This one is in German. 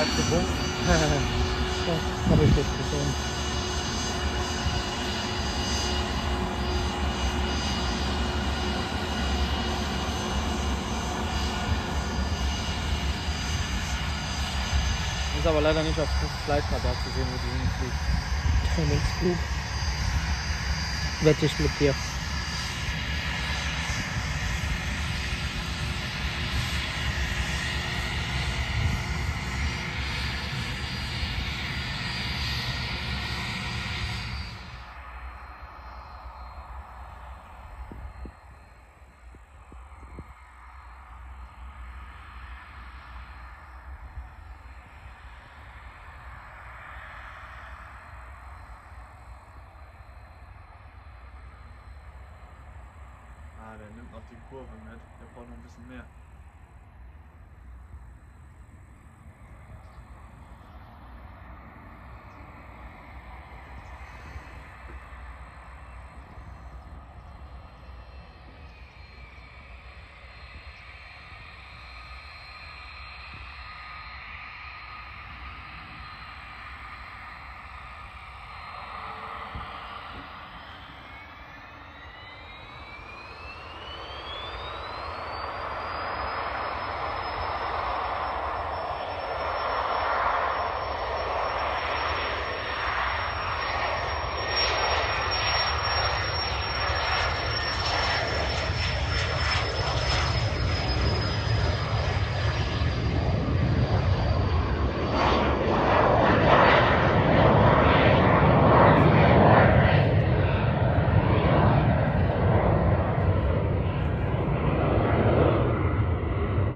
das habe ich jetzt gesehen. Ist aber leider nicht auf Fleischradar zu sehen, wo die hinfliegt. Trainingsflug. Wette ich mit dir. Nimmt noch die Kurve mit. Der braucht noch ein bisschen mehr.